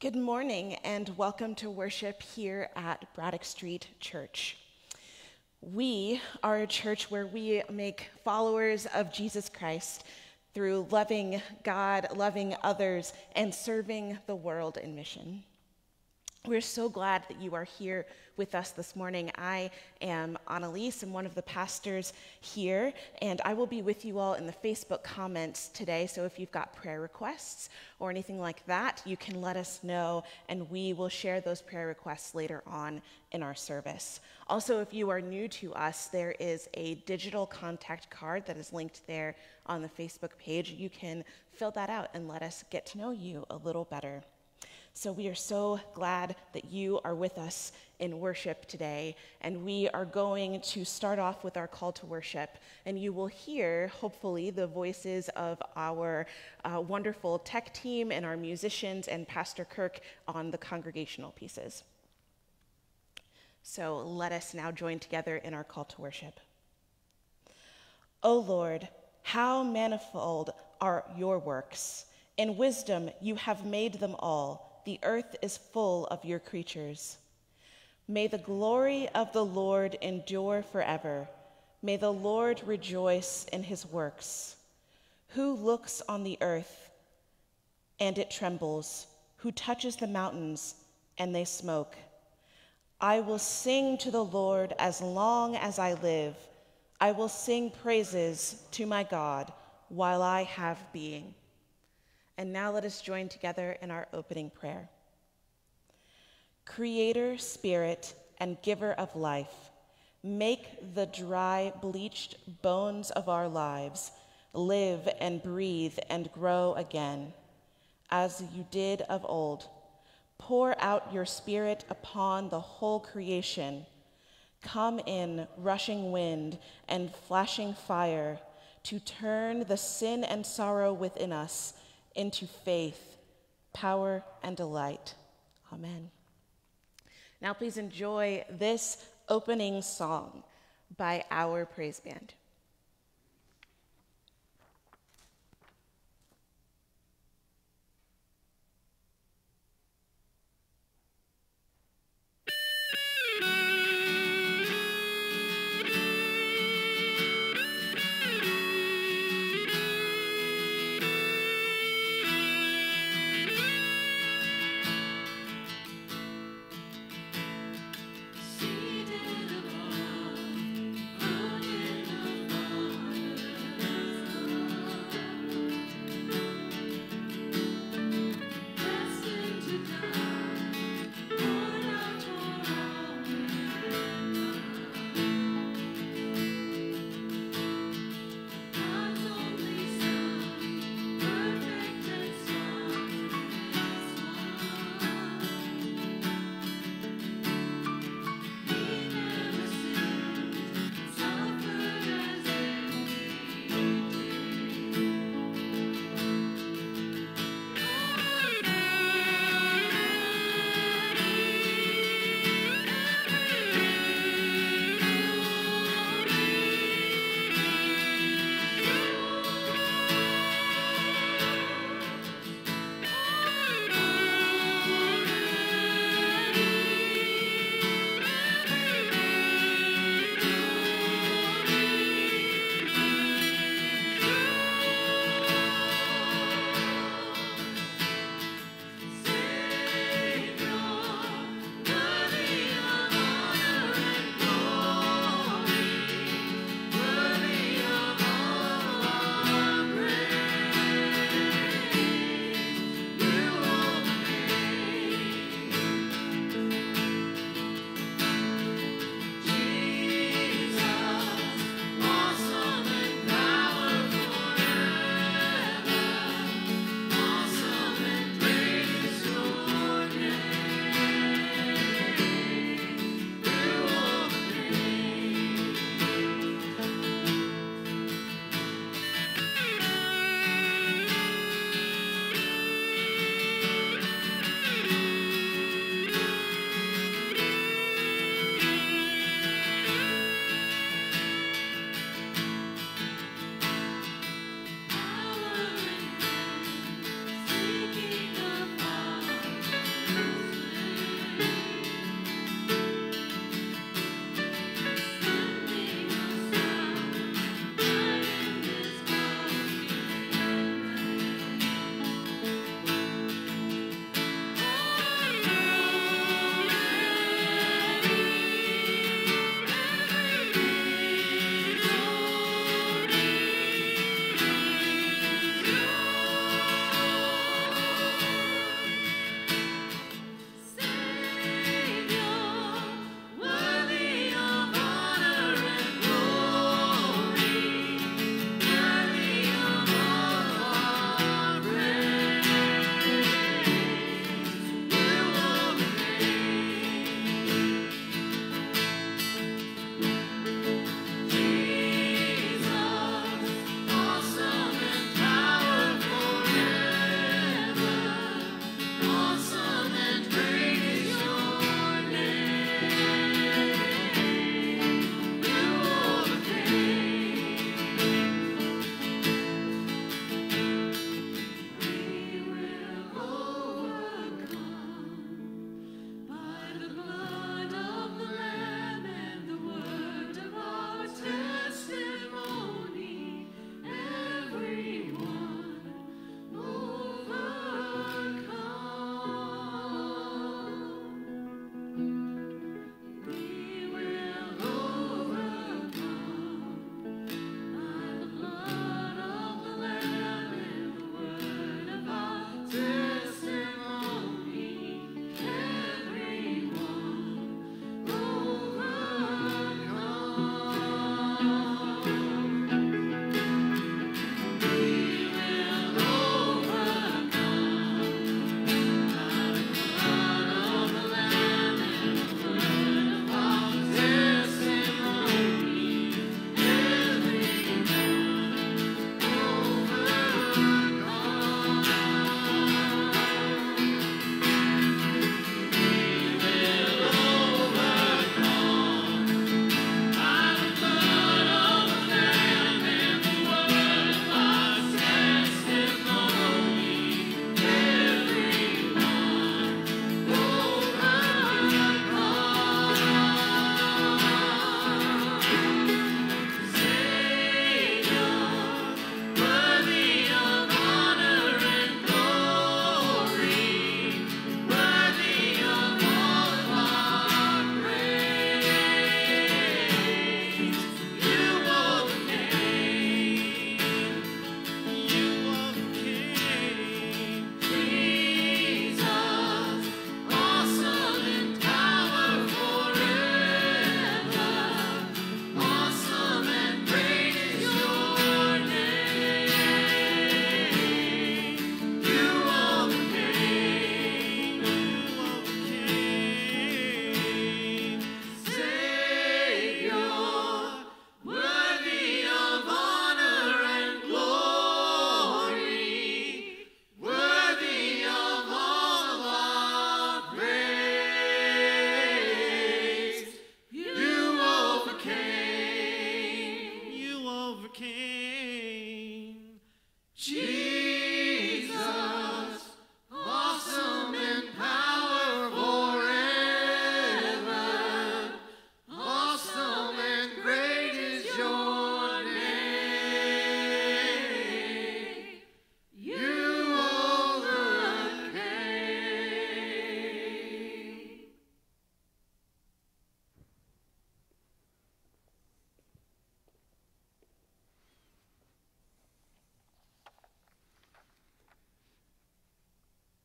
Good morning and welcome to worship here at Braddock Street Church. We are a church where we make followers of Jesus Christ through loving God, loving others, and serving the world in mission. We're so glad that you are here with us this morning. I am Annalise, I'm one of the pastors here, and I will be with you all in the Facebook comments today. So if you've got prayer requests or anything like that, you can let us know, and we will share those prayer requests later on in our service. Also, if you are new to us, there is a digital contact card that is linked there on the Facebook page. You can fill that out and let us get to know you a little better. So we are so glad that you are with us in worship today. And we are going to start off with our call to worship. And you will hear, hopefully, the voices of our uh, wonderful tech team and our musicians and Pastor Kirk on the congregational pieces. So let us now join together in our call to worship. O Lord, how manifold are your works! In wisdom you have made them all the earth is full of your creatures. May the glory of the Lord endure forever. May the Lord rejoice in his works. Who looks on the earth and it trembles? Who touches the mountains and they smoke? I will sing to the Lord as long as I live. I will sing praises to my God while I have being. And now let us join together in our opening prayer. Creator, Spirit, and Giver of life, make the dry, bleached bones of our lives live and breathe and grow again, as you did of old. Pour out your Spirit upon the whole creation. Come in, rushing wind and flashing fire, to turn the sin and sorrow within us into faith, power, and delight. Amen. Now, please enjoy this opening song by our praise band.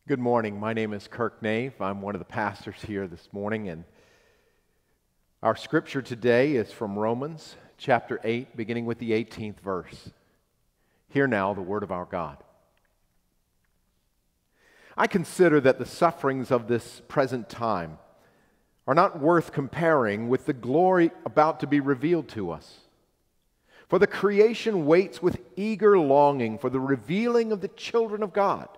Good morning. My name is Kirk Nave. I'm one of the pastors here this morning, and our scripture today is from Romans chapter 8, beginning with the 18th verse. Hear now the word of our God. I consider that the sufferings of this present time are not worth comparing with the glory about to be revealed to us. For the creation waits with eager longing for the revealing of the children of God.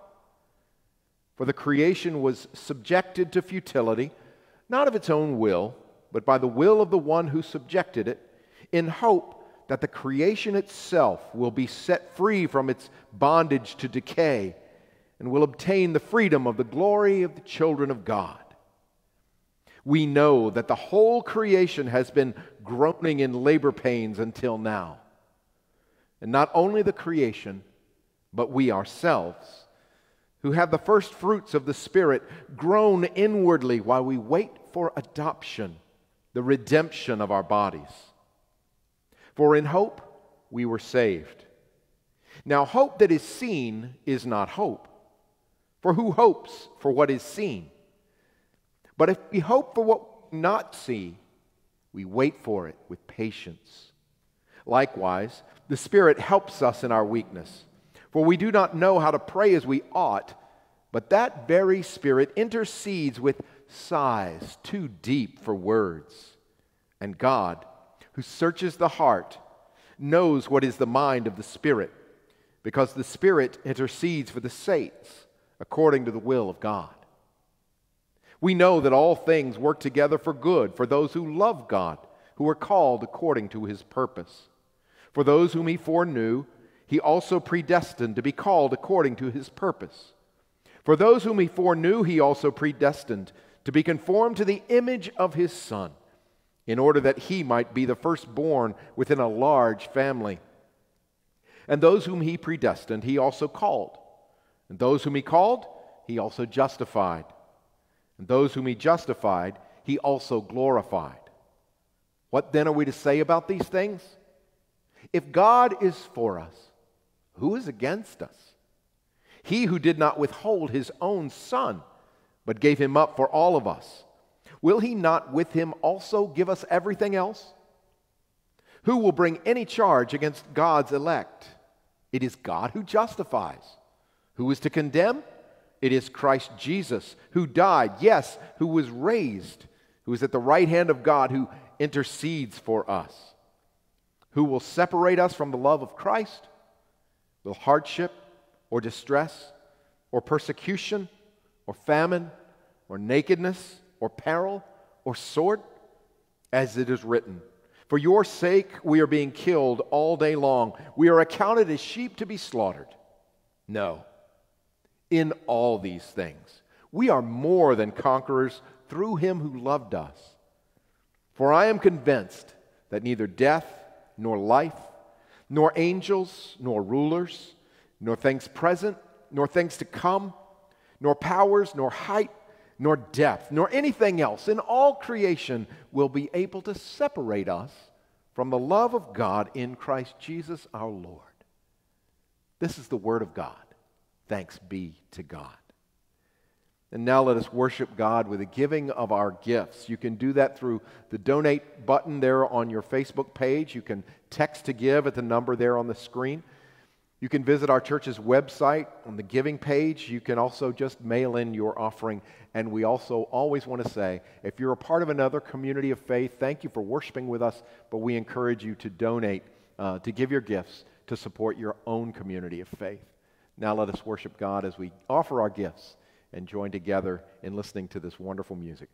For the creation was subjected to futility, not of its own will, but by the will of the one who subjected it, in hope that the creation itself will be set free from its bondage to decay and will obtain the freedom of the glory of the children of God. We know that the whole creation has been groaning in labor pains until now. And not only the creation, but we ourselves who have the first fruits of the Spirit, groan inwardly while we wait for adoption, the redemption of our bodies. For in hope we were saved. Now, hope that is seen is not hope. For who hopes for what is seen? But if we hope for what we not see, we wait for it with patience. Likewise, the Spirit helps us in our weakness. For we do not know how to pray as we ought, but that very Spirit intercedes with sighs too deep for words. And God, who searches the heart, knows what is the mind of the Spirit, because the Spirit intercedes for the saints according to the will of God. We know that all things work together for good for those who love God, who are called according to his purpose. For those whom he foreknew, he also predestined to be called according to his purpose. For those whom he foreknew, he also predestined to be conformed to the image of his Son, in order that he might be the firstborn within a large family. And those whom he predestined, he also called. And those whom he called, he also justified. And those whom he justified, he also glorified. What then are we to say about these things? If God is for us, who is against us? He who did not withhold his own son, but gave him up for all of us, will he not with him also give us everything else? Who will bring any charge against God's elect? It is God who justifies. Who is to condemn? It is Christ Jesus, who died, yes, who was raised, who is at the right hand of God, who intercedes for us. Who will separate us from the love of Christ? Will hardship or distress or persecution or famine or nakedness or peril or sword? As it is written, For your sake we are being killed all day long. We are accounted as sheep to be slaughtered. No. In all these things, we are more than conquerors through him who loved us. For I am convinced that neither death nor life, nor angels, nor rulers, nor things present, nor things to come, nor powers, nor height, nor depth, nor anything else in all creation will be able to separate us from the love of God in Christ Jesus our Lord. This is the Word of God. Thanks be to God. And now let us worship God with the giving of our gifts. You can do that through the donate button there on your Facebook page. You can text to give at the number there on the screen. You can visit our church's website on the giving page. You can also just mail in your offering. And we also always want to say if you're a part of another community of faith, thank you for worshiping with us, but we encourage you to donate, uh, to give your gifts to support your own community of faith. Now let us worship God as we offer our gifts and join together in listening to this wonderful music.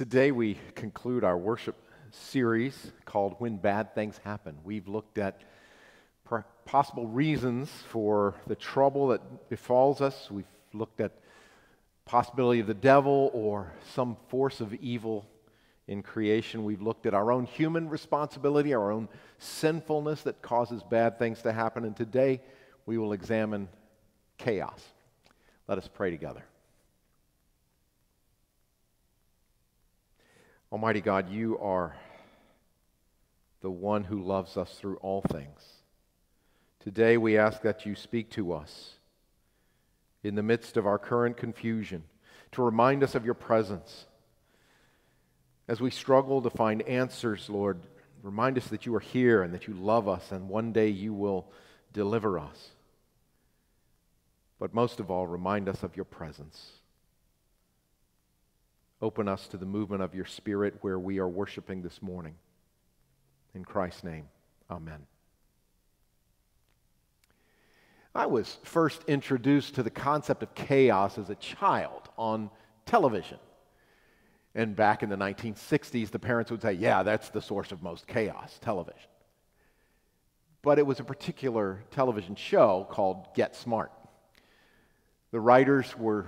Today we conclude our worship series called When Bad Things Happen. We've looked at possible reasons for the trouble that befalls us. We've looked at possibility of the devil or some force of evil in creation. We've looked at our own human responsibility, our own sinfulness that causes bad things to happen. And today we will examine chaos. Let us pray together. Almighty God, you are the one who loves us through all things. Today we ask that you speak to us in the midst of our current confusion, to remind us of your presence. As we struggle to find answers, Lord, remind us that you are here and that you love us, and one day you will deliver us. But most of all, remind us of your presence. Open us to the movement of your Spirit where we are worshiping this morning. In Christ's name, amen. I was first introduced to the concept of chaos as a child on television. And back in the 1960s, the parents would say, Yeah, that's the source of most chaos television. But it was a particular television show called Get Smart. The writers were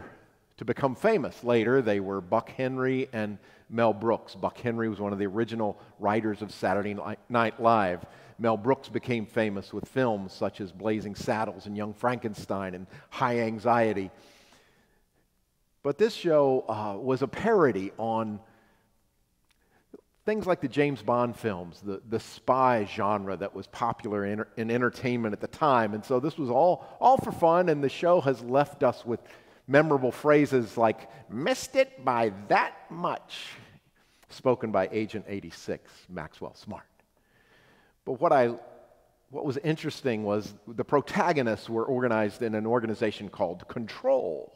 to become famous later. They were Buck Henry and Mel Brooks. Buck Henry was one of the original writers of Saturday Night Live. Mel Brooks became famous with films such as Blazing Saddles and Young Frankenstein and High Anxiety. But this show uh, was a parody on things like the James Bond films, the, the spy genre that was popular in, in entertainment at the time. And so this was all, all for fun, and the show has left us with memorable phrases like, missed it by that much, spoken by Agent 86, Maxwell Smart. But what, I, what was interesting was the protagonists were organized in an organization called Control,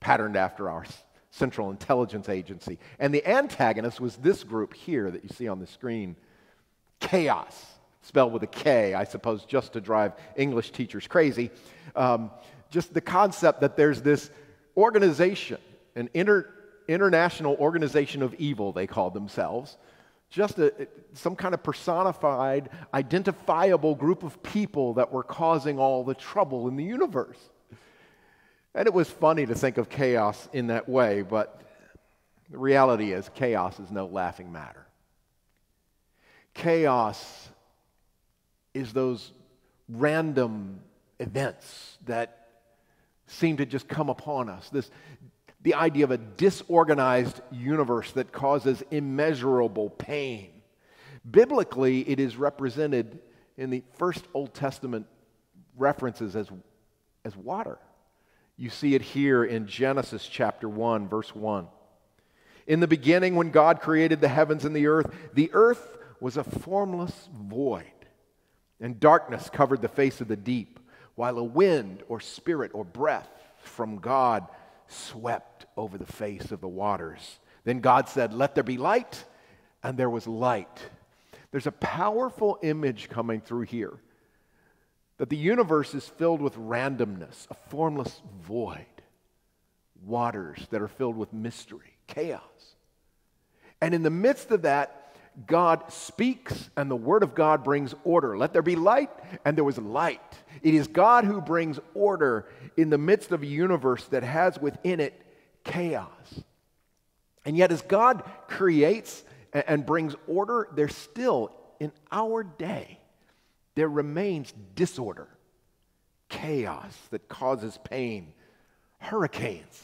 patterned after our Central Intelligence Agency. And the antagonist was this group here that you see on the screen Chaos, spelled with a K, I suppose, just to drive English teachers crazy. Um, just the concept that there's this organization, an inter, international organization of evil, they called themselves, just a, some kind of personified, identifiable group of people that were causing all the trouble in the universe. And it was funny to think of chaos in that way, but the reality is, chaos is no laughing matter. Chaos is those random events that seem to just come upon us. This, the idea of a disorganized universe that causes immeasurable pain. Biblically, it is represented in the first Old Testament references as, as water. You see it here in Genesis chapter 1, verse 1. In the beginning, when God created the heavens and the earth, the earth was a formless void, and darkness covered the face of the deep while a wind or spirit or breath from God swept over the face of the waters. Then God said, Let there be light, and there was light. There's a powerful image coming through here that the universe is filled with randomness, a formless void, waters that are filled with mystery, chaos. And in the midst of that, God speaks and the word of God brings order. Let there be light, and there was light. It is God who brings order in the midst of a universe that has within it chaos. And yet, as God creates and brings order, there's still, in our day, there remains disorder, chaos that causes pain, hurricanes.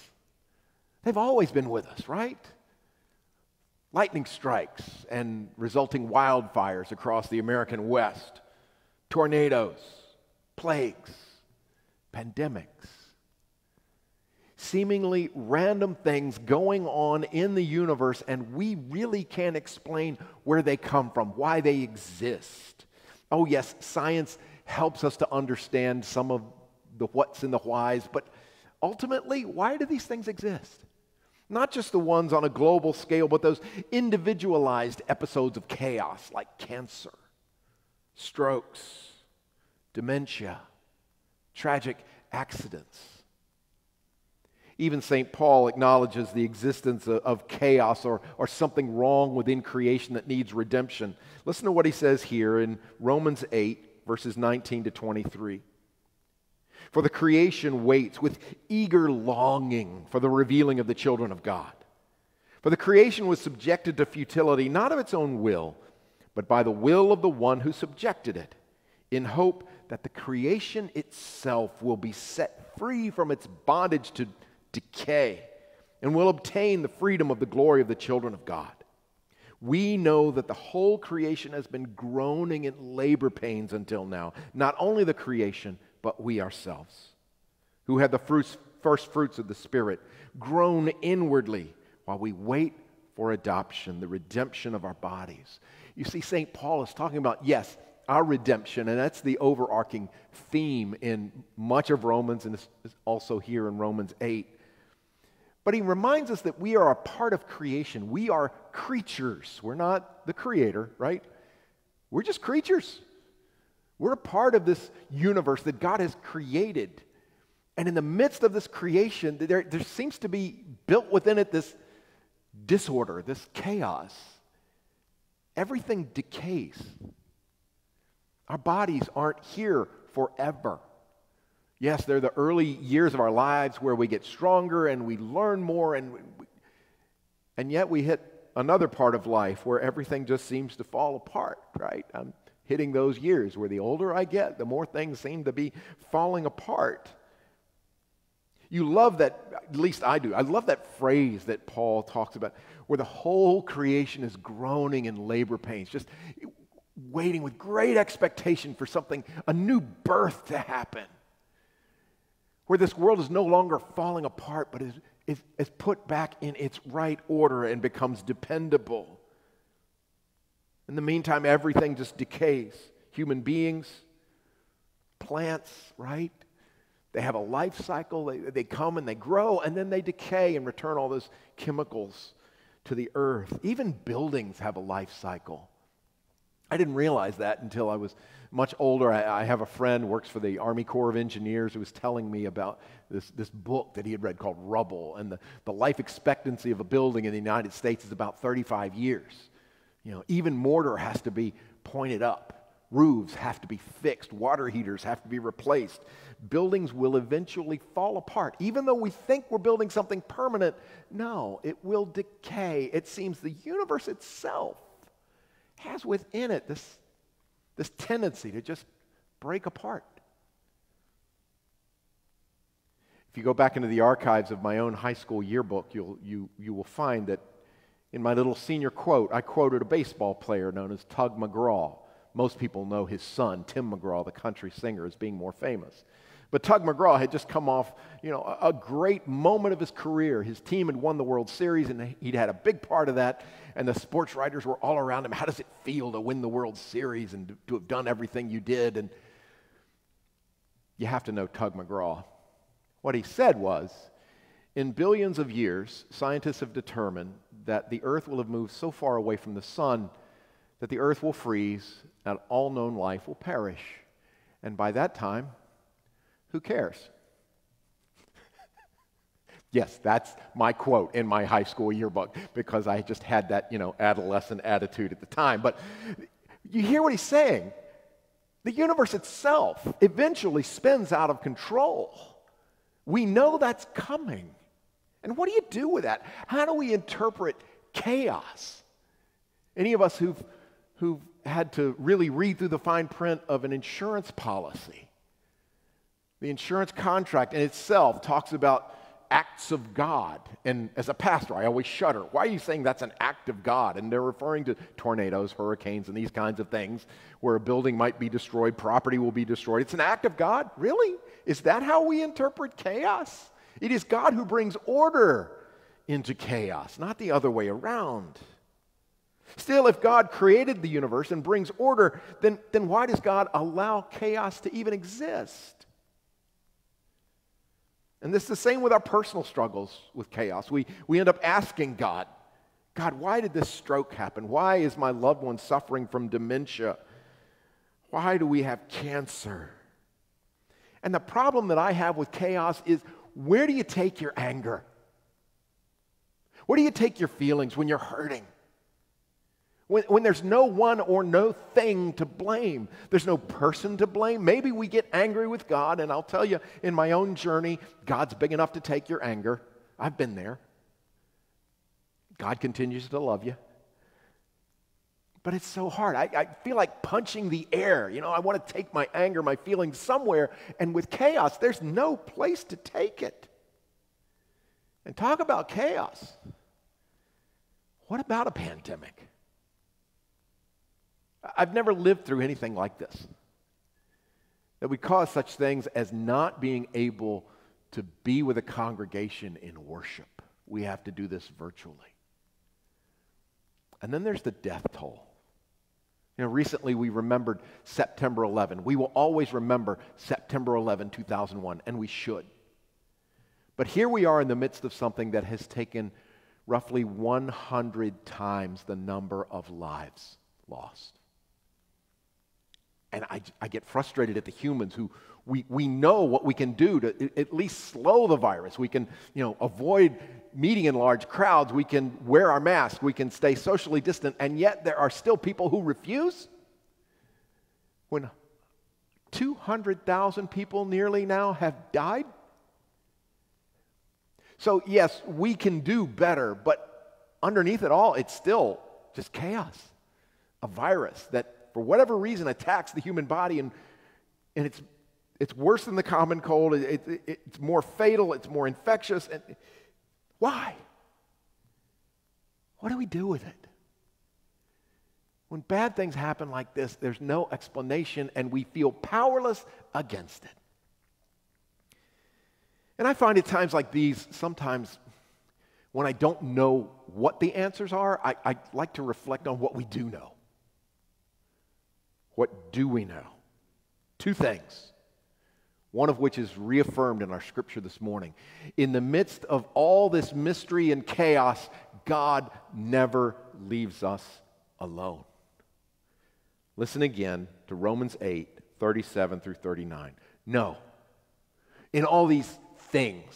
They've always been with us, right? Lightning strikes and resulting wildfires across the American West, tornadoes, plagues, pandemics, seemingly random things going on in the universe, and we really can't explain where they come from, why they exist. Oh, yes, science helps us to understand some of the what's and the whys, but ultimately, why do these things exist? Not just the ones on a global scale, but those individualized episodes of chaos like cancer, strokes, dementia, tragic accidents. Even St. Paul acknowledges the existence of, of chaos or, or something wrong within creation that needs redemption. Listen to what he says here in Romans 8, verses 19 to 23. For the creation waits with eager longing for the revealing of the children of God. For the creation was subjected to futility, not of its own will, but by the will of the one who subjected it, in hope that the creation itself will be set free from its bondage to decay and will obtain the freedom of the glory of the children of God. We know that the whole creation has been groaning in labor pains until now. Not only the creation, but we ourselves, who have the fruits, first fruits of the Spirit, groan inwardly while we wait for adoption, the redemption of our bodies. You see, St. Paul is talking about, yes, our redemption, and that's the overarching theme in much of Romans and also here in Romans 8. But he reminds us that we are a part of creation. We are creatures. We're not the creator, right? We're just creatures. We're a part of this universe that God has created. And in the midst of this creation, there, there seems to be built within it this disorder, this chaos. Everything decays. Our bodies aren't here forever. Yes, they're the early years of our lives where we get stronger and we learn more, and, we, and yet we hit another part of life where everything just seems to fall apart, right? I'm hitting those years where the older I get, the more things seem to be falling apart. You love that, at least I do. I love that phrase that Paul talks about where the whole creation is groaning in labor pains, just waiting with great expectation for something, a new birth to happen where this world is no longer falling apart, but is, is, is put back in its right order and becomes dependable. In the meantime, everything just decays. Human beings, plants, right? They have a life cycle. They, they come and they grow, and then they decay and return all those chemicals to the earth. Even buildings have a life cycle. I didn't realize that until I was much older. I, I, have a friend works for the Army Corps of Engineers who was telling me about this, this book that he had read called Rubble. And the, the life expectancy of a building in the United States is about 35 years. You know, even mortar has to be pointed up. Roofs have to be fixed. Water heaters have to be replaced. Buildings will eventually fall apart. Even though we think we're building something permanent, no, it will decay. It seems the universe itself has within it this, this tendency to just break apart. If you go back into the archives of my own high school yearbook, you'll, you, you will find that in my little senior quote, I quoted a baseball player known as Tug McGraw. Most people know his son, Tim McGraw, the country singer, as being more famous. But Tug McGraw had just come off, you know, a, great moment of his career. His team had won the World Series, and he'd had a big part of that. And the sports writers were all around him. How does it feel to win the World Series and to have done everything you did? And you have to know Tug McGraw. What he said was, in billions of years, scientists have determined that the Earth will have moved so far away from the sun that the Earth will freeze and all known life will perish. And by that time, who cares? yes, that's my quote in my high school yearbook because I just had that, you know, adolescent attitude at the time. But you hear what he's saying. The universe itself eventually spins out of control. We know that's coming. And what do you do with that? How do we interpret chaos? Any of us who've, who've had to really read through the fine print of an insurance policy the insurance contract in itself talks about acts of God. And as a pastor, I always shudder. Why are you saying that's an act of God? And they're referring to tornadoes, hurricanes, and these kinds of things where a building might be destroyed, property will be destroyed. It's an act of God? Really? Is that how we interpret chaos? It is God who brings order into chaos, not the other way around. Still, if God created the universe and brings order, then, then why does God allow chaos to even exist? And this is the same with our personal struggles with chaos. We, we end up asking God, God, why did this stroke happen? Why is my loved one suffering from dementia? Why do we have cancer? And the problem that I have with chaos is where do you take your anger? Where do you take your feelings when you're hurting? When, when there's no one or no thing to blame, there's no person to blame. Maybe we get angry with God, and I'll tell you, in my own journey, God's big enough to take your anger. I've been there. God continues to love you. But it's so hard. I, I, feel like punching the air. You know, I want to take my anger, my feelings somewhere. And with chaos, there's no place to take it. And talk about chaos. What about a pandemic? I've never lived through anything like this that would cause such things as not being able to be with a congregation in worship. We have to do this virtually. And then there's the death toll. You know, recently we remembered September 11. We will always remember September 11, 2001, and we should. But here we are in the midst of something that has taken roughly 100 times the number of lives lost. And I, I get frustrated at the humans who we, we know what we can do to at least slow the virus. We can, you know, avoid meeting in large crowds. We can wear our mask. We can stay socially distant. And yet there are still people who refuse. When 200,000 people nearly now have died. So, yes, we can do better, but underneath it all, it's still just chaos. A virus that, for whatever reason, attacks the human body and, and it's it's worse than the common cold. It, it, it's more fatal. It's more infectious. And why? What do we do with it? When bad things happen like this, there's no explanation, and we feel powerless against it. And I find at times like these, sometimes when I don't know what the answers are, I, I like to reflect on what we do know. What do we know? Two things one of which is reaffirmed in our scripture this morning. In the midst of all this mystery and chaos, God never leaves us alone. Listen again to Romans 8 37 through 39. No, in all these things,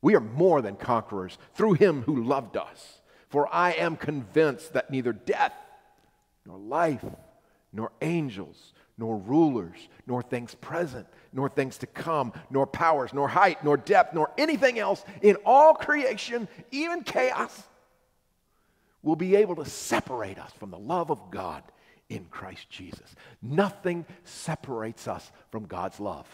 we are more than conquerors through him who loved us. For I am convinced that neither death, nor life, nor angels, nor rulers, nor things present, nor things to come, nor powers, nor height, nor depth, nor anything else in all creation, even chaos, will be able to separate us from the love of God in Christ Jesus. Nothing separates us from God's love.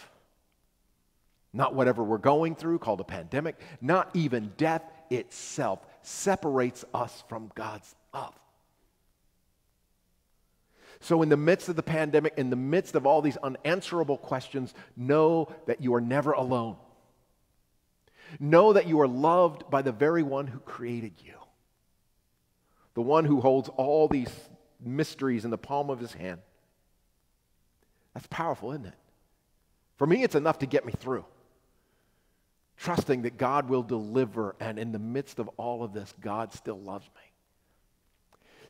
Not whatever we're going through, called a pandemic, not even death itself separates us from God's love. So, in the midst of the pandemic, in the midst of all these unanswerable questions, know that you are never alone. Know that you are loved by the very one who created you, the one who holds all these mysteries in the palm of his hand. That's powerful, isn't it? For me, it's enough to get me through. Trusting that God will deliver, and in the midst of all of this, God still loves me.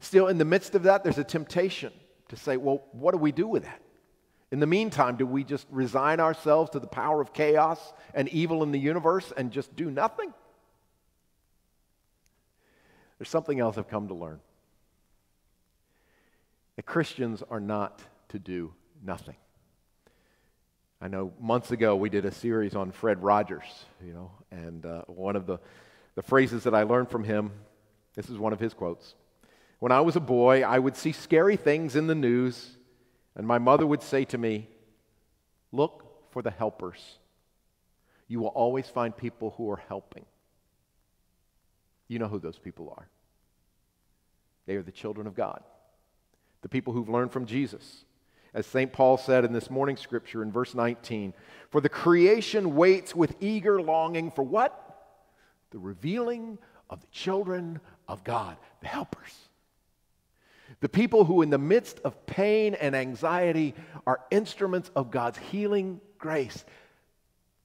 Still, in the midst of that, there's a temptation to say, well, what do we do with that? In the meantime, do we just resign ourselves to the power of chaos and evil in the universe and just do nothing? There's something else I've come to learn that Christians are not to do nothing. I know months ago we did a series on Fred Rogers, you know, and uh, one of the, the phrases that I learned from him, this is one of his quotes. When I was a boy, I would see scary things in the news, and my mother would say to me, Look for the helpers. You will always find people who are helping. You know who those people are. They are the children of God, the people who've learned from Jesus. As St. Paul said in this morning scripture in verse 19, for the creation waits with eager longing for what? The revealing of the children of God, the helpers. The people who, in the midst of pain and anxiety, are instruments of God's healing grace.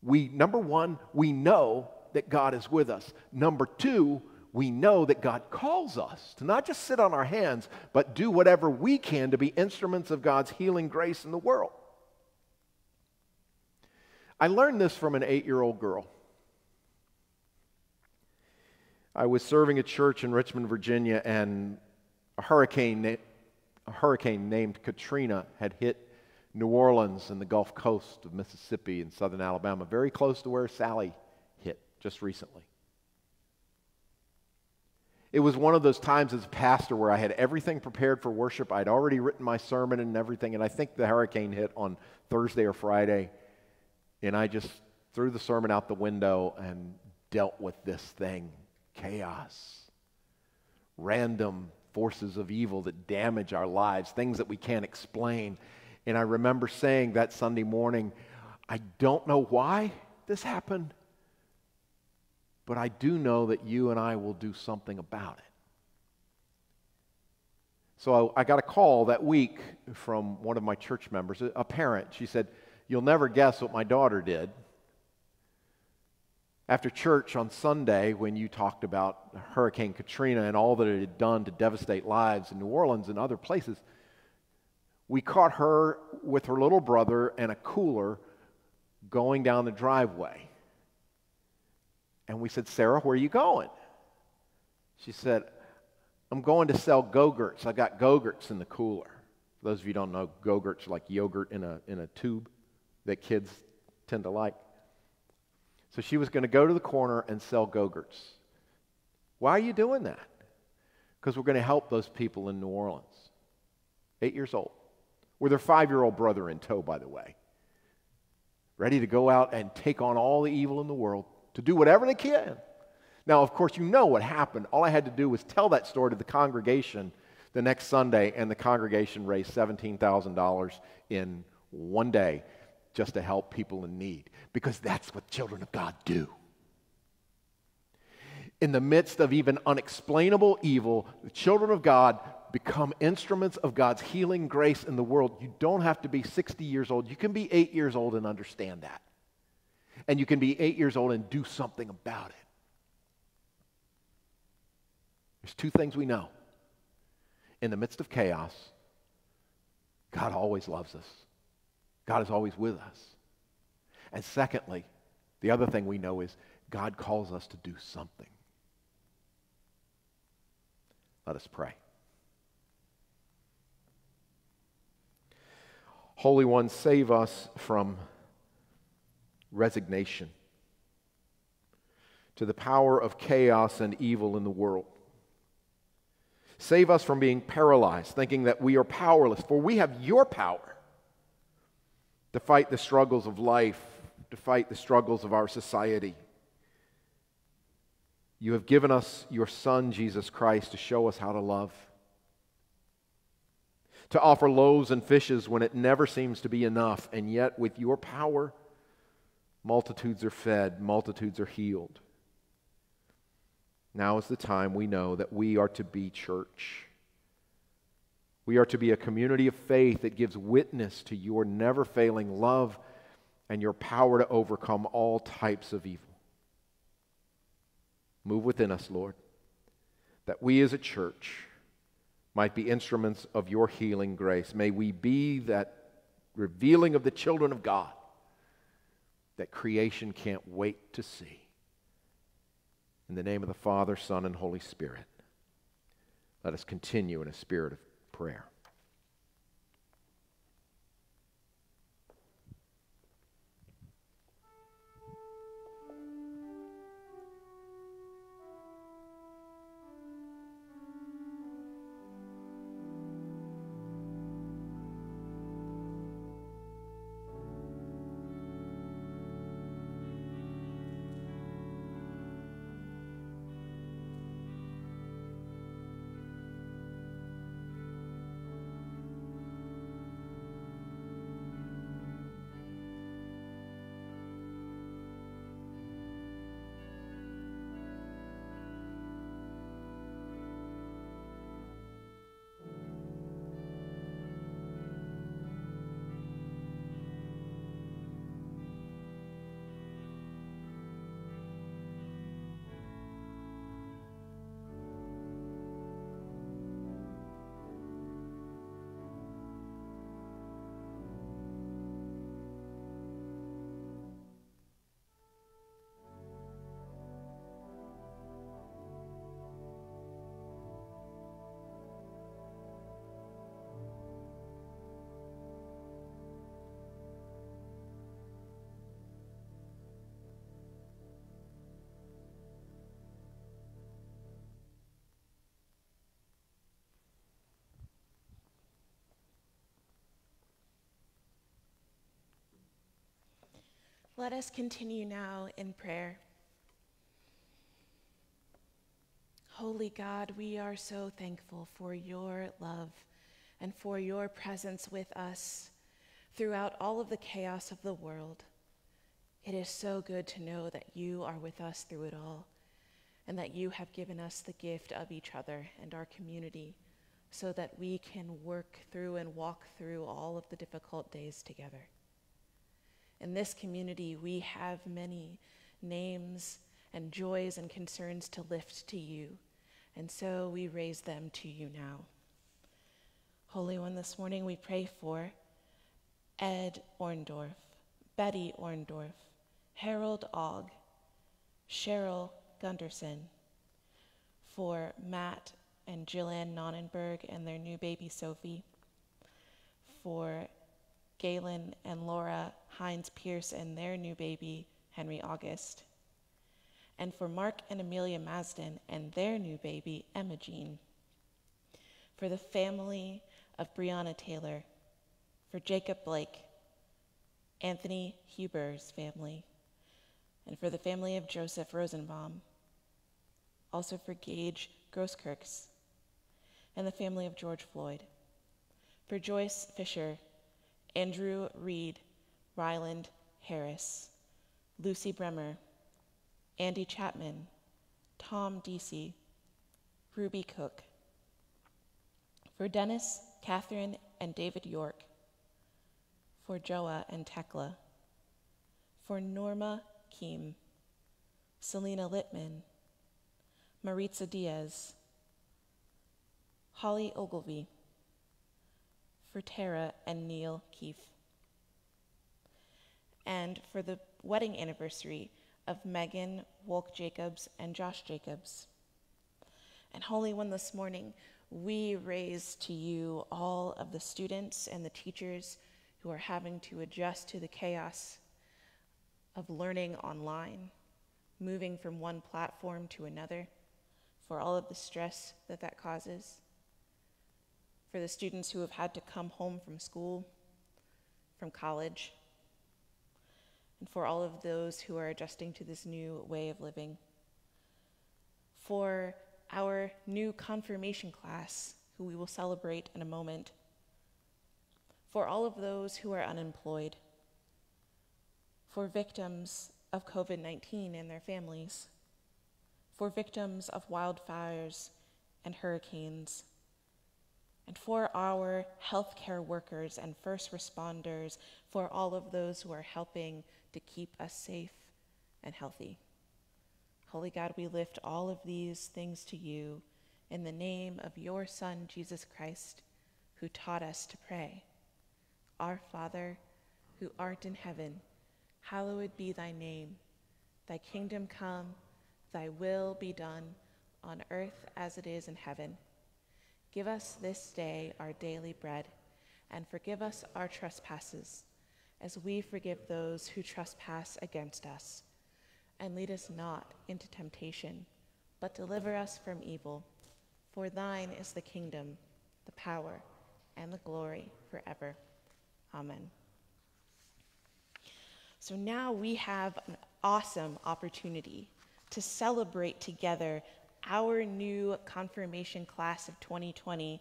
We, number one, we know that God is with us. Number two, we know that God calls us to not just sit on our hands, but do whatever we can to be instruments of God's healing grace in the world. I learned this from an eight year old girl. I was serving a church in Richmond, Virginia, and a hurricane, a hurricane named Katrina had hit New Orleans and the Gulf Coast of Mississippi and southern Alabama, very close to where Sally hit just recently. It was one of those times as a pastor where I had everything prepared for worship. I'd already written my sermon and everything, and I think the hurricane hit on Thursday or Friday. And I just threw the sermon out the window and dealt with this thing chaos, random forces of evil that damage our lives, things that we can't explain. And I remember saying that Sunday morning, I don't know why this happened, but I do know that you and I will do something about it. So I got a call that week from one of my church members, a parent. She said, You'll never guess what my daughter did. After church on Sunday, when you talked about Hurricane Katrina and all that it had done to devastate lives in New Orleans and other places, we caught her with her little brother and a cooler going down the driveway. And we said, Sarah, where are you going? She said, I'm going to sell Go-Gurts. I got Go-Gurts in the cooler. For those of you don't know, Go-Gurts like yogurt in a, in a tube that kids tend to like. So she was going to go to the corner and sell Go-Gurts. Why are you doing that? Because we're going to help those people in New Orleans. Eight years old. With their five year old brother in tow, by the way. Ready to go out and take on all the evil in the world, to do whatever they can. Now, of course, you know what happened. All I had to do was tell that story to the congregation the next Sunday, and the congregation raised $17,000 in one day just to help people in need because that's what children of God do. In the midst of even unexplainable evil, the children of God become instruments of God's healing grace in the world. You don't have to be 60 years old. You can be eight years old and understand that. And you can be eight years old and do something about it. There's two things we know. In the midst of chaos, God always loves us. God is always with us. And secondly, the other thing we know is God calls us to do something. Let us pray. Holy One, save us from resignation to the power of chaos and evil in the world. Save us from being paralyzed, thinking that we are powerless, for we have your power to fight the struggles of life, to fight the struggles of our society. You have given us your Son, Jesus Christ, to show us how to love, to offer loaves and fishes when it never seems to be enough, and yet with your power, multitudes are fed, multitudes are healed. Now is the time we know that we are to be church. We are to be a community of faith that gives witness to your never failing love and your power to overcome all types of evil. Move within us, Lord, that we as a church might be instruments of your healing grace. May we be that revealing of the children of God that creation can't wait to see. In the name of the Father, Son, and Holy Spirit, let us continue in a spirit of prayer. Let us continue now in prayer. Holy God, we are so thankful for your love and for your presence with us throughout all of the chaos of the world. It is so good to know that you are with us through it all and that you have given us the gift of each other and our community so that we can work through and walk through all of the difficult days together. In this community, we have many names and joys and concerns to lift to you, and so we raise them to you now. Holy One, this morning we pray for Ed Orndorff, Betty Orndorff, Harold Ogg, Cheryl Gunderson, for Matt and Jillian Nonnenberg and their new baby Sophie, for Galen and Laura Hines Pierce and their new baby Henry August, and for Mark and Amelia Masden and their new baby Emma Jean, for the family of Breonna Taylor, for Jacob Blake, Anthony Huber's family, and for the family of Joseph Rosenbaum, also for Gaige Grosskreutz, and the family of George Floyd, for Joyce Fisher, Andrew Reed, Ryland Harris, Lucy Bremer, Andy Chapman, Tom Deasy, Ruby Cook, for Dennis, Catherine, and David York, for Joa and Tekla, for Norma Keem, Selena Littman, Maritza Diaz, Holly Ogilvy, for Tara and Neil Keefe, and for the wedding anniversary of Megan Wolk Jacobs and Josh Jacobs. And Holy One, this morning, we raise to you all of the students and the teachers who are having to adjust to the chaos of learning online, moving from one platform to another, for all of the stress that that causes, for the students who have had to come home from school, from college, and for all of those who are adjusting to this new way of living, for our new confirmation class, who we will celebrate in a moment, for all of those who are unemployed, for victims of COVID 19 and their families, for victims of wildfires and hurricanes, and for our healthcare workers and first responders, for all of those who are helping to keep us safe and healthy. Holy God, we lift all of these things to you in the name of your Son, Jesus Christ, who taught us to pray. Our Father, who art in heaven, hallowed be thy name. Thy kingdom come, thy will be done, on earth as it is in heaven. Give us this day our daily bread, and forgive us our trespasses, as we forgive those who trespass against us and lead us not into temptation, but deliver us from evil. For thine is the kingdom, the power, and the glory forever. Amen. So now we have an awesome opportunity to celebrate together our new confirmation class of 2020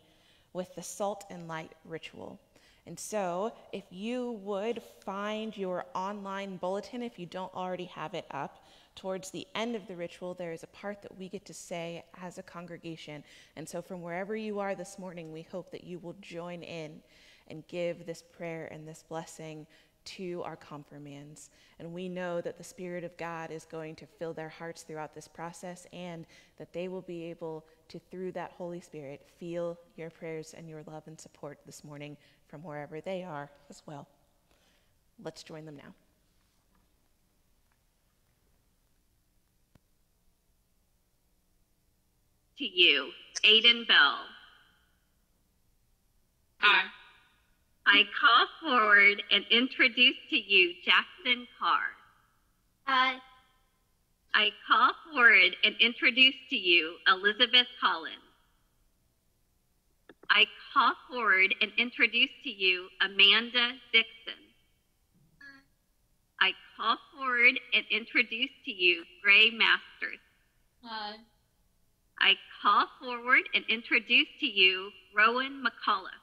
with the salt and light ritual. And so, if you would find your online bulletin, if you don't already have it up, towards the end of the ritual, there is a part that we get to say as a congregation. And so, from wherever you are this morning, we hope that you will join in and give this prayer and this blessing to our confirmands. And we know that the Spirit of God is going to fill their hearts throughout this process and that they will be able to, through that Holy Spirit, feel your prayers and your love and support this morning from wherever they are as well. Let's join them now. To you, Aiden Bell. Aye. I call forward and introduce to you Jackson Carr. Aye. I call forward and introduce to you Elizabeth Collins. I call forward and introduce to you Amanda Dixon. I call forward and introduce to you Gray Masters. Hi. I call forward and introduce to you Rowan McCullough.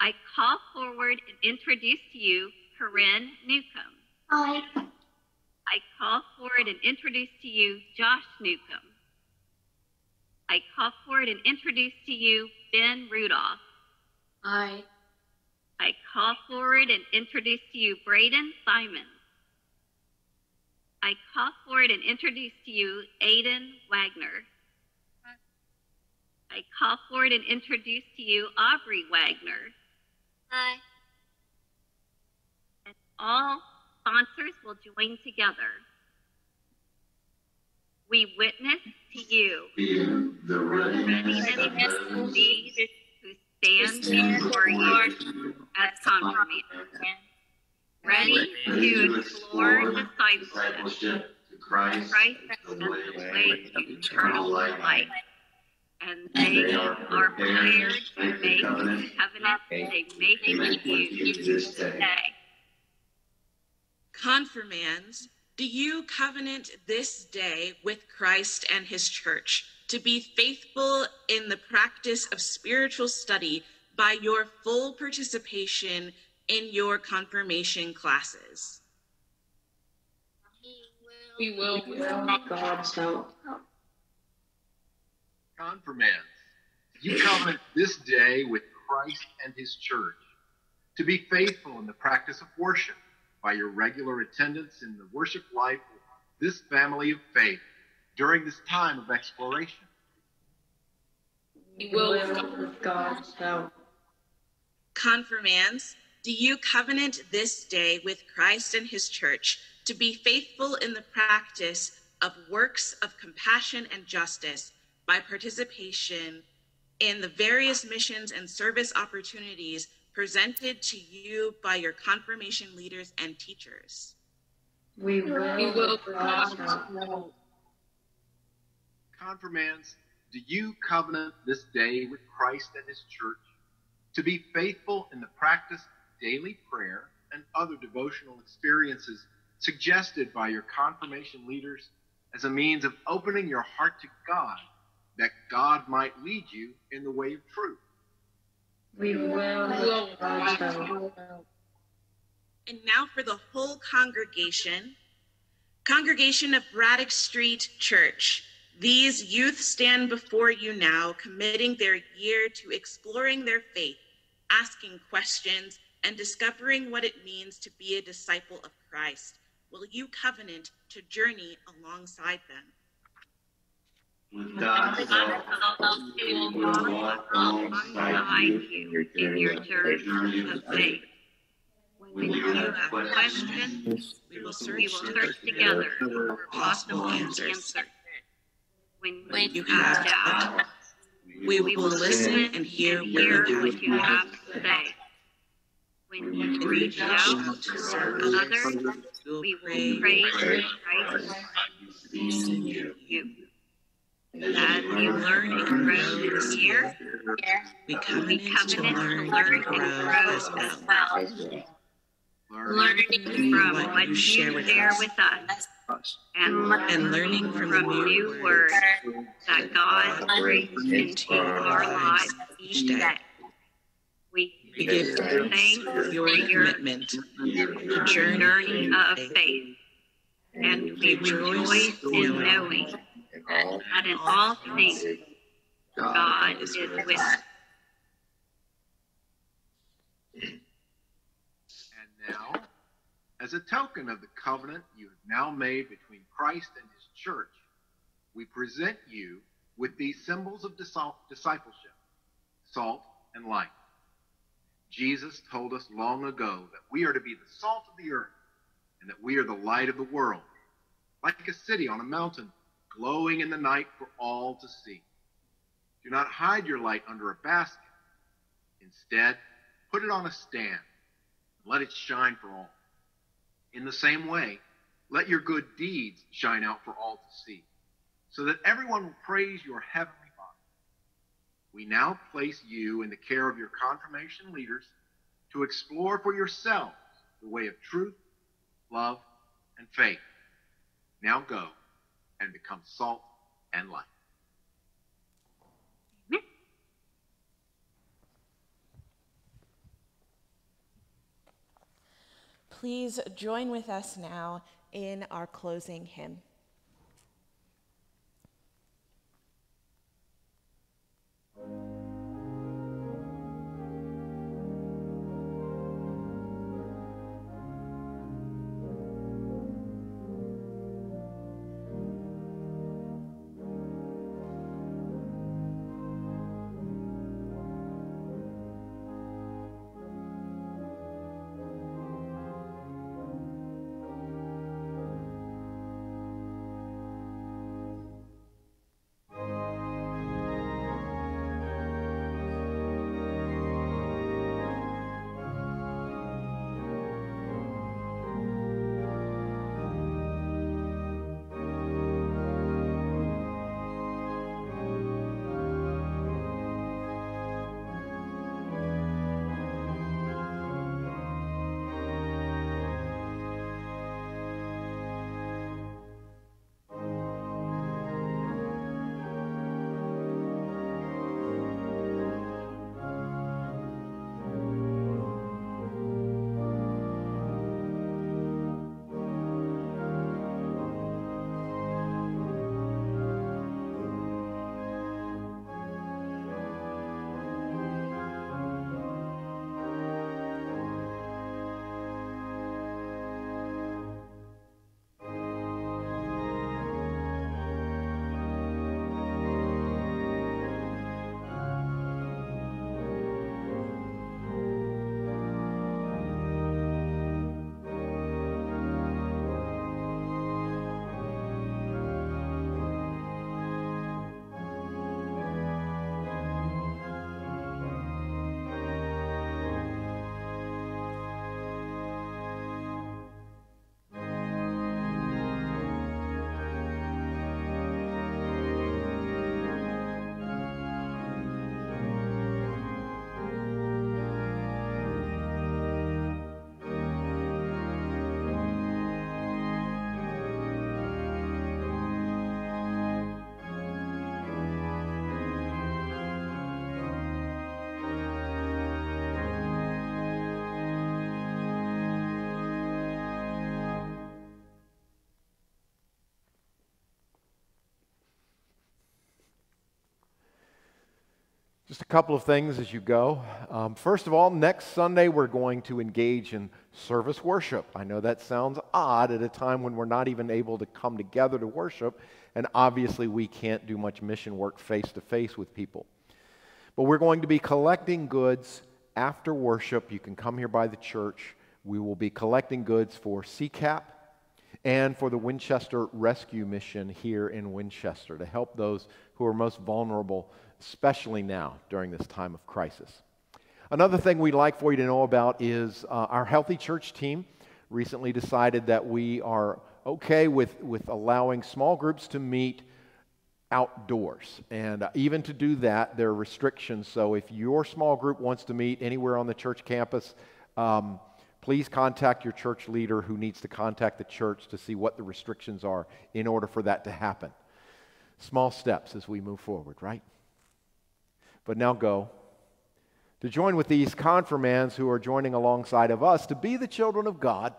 I call forward and introduce to you Corinne Newcomb. Hi. I call forward and introduce to you Josh Newcomb. I call forward and introduce to you Ben Rudolph. Hi. I call forward and introduce to you Braden Simon. I call forward and introduce to you Aiden Wagner. I call forward and introduce to you Aubrey Wagner. Hi. And all sponsors will join together. We witness to you You, the readiness many, of many those these who stand before you as confirmation, ready to explore discipleship, to Christ, Christ the as the way way to to eternal life. And they are prepared to make the covenant they make with you this day. Confirmands, do you covenant this day with Christ and his church to be faithful in the practice of spiritual study by your full participation in your confirmation classes? We will. We will. God's help. Confirmands, you covenant this day with Christ and his church to be faithful in the practice of worship by your regular attendance in the worship life of this family of faith during this time of exploration. We will. with God's help. Confirmands, do you covenant this day with Christ and his church to be faithful in the practice of works of compassion and justice by participation in the various missions and service opportunities presented to you by your confirmation leaders and teachers? We will, We will. with Confirmands, do you covenant this day with Christ and his church to be faithful in the practice of daily prayer and other devotional experiences suggested by your confirmation leaders as a means of opening your heart to God that God might lead you in the way of truth? We will, will. with God's. And now for the whole congregation. Congregation of Braddock Street Church. These youth stand before you now, committing their year to exploring their faith, asking questions, and discovering what it means to be a disciple of Christ. Will you covenant to journey alongside them? With God's help, we will walk alongside you in your journey of faith. When you have questions, We will search, together for possible answers. When you you have doubt, We will listen and hear what you you have to say. When you reach out to serve others, we will pray Christ in you. As you learn and grow this year, We we covenant to learn and learn and grow as well. well. Learning from what you share with us and And learning from the from new new words that God brings into our lives each day. We We give thanks for your commitment to journey journey of faith. And we rejoice in knowing that in all things God is with us. And now, as a token of the covenant you have now made between Christ and his church, we present you with these symbols of discipleship salt and light. Jesus told us long ago that we are to be the salt of the earth and that we are the light of the world, like a city on a mountain, glowing in the night for all to see. Do not hide your light under a basket. Instead, put it on a stand and let it shine for all. In the same way, let your good deeds shine out for all to see, so that everyone will praise your heavenly Father. We now place you in the care of your confirmation leaders to explore for yourselves the way of truth, love, and faith. Now go and become salt and light. Please join with us now in our closing hymn. Just a couple of things as you go. Um, first of all, next Sunday we're going to engage in service worship. I know that sounds odd at a time when we're not even able to come together to worship, and obviously we can't do much mission work face to face with people. But we're going to be collecting goods after worship. You can come here by the church. We will be collecting goods for CCAP and for the Winchester Rescue Mission here in Winchester to help those who are most vulnerable especially now during this time of crisis. Another thing we'd like for you to know about is uh, our Healthy Church team recently decided that we are okay with, with allowing small groups to meet outdoors. And uh, even to do that, there are restrictions. So if your small group wants to meet anywhere on the church campus, um, please contact your church leader who needs to contact the church to see what the restrictions are in order for that to happen. Small steps as we move forward, right? But now go to join with these confirmands who are joining alongside of us to be the children of God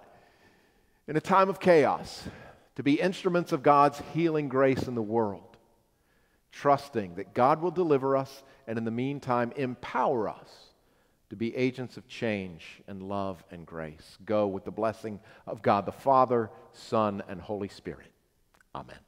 in a time of chaos, to be instruments of God's healing grace in the world, trusting that God will deliver us and in the meantime empower us to be agents of change and love and grace. Go with the blessing of God the Father, Son, and Holy Spirit. Amen.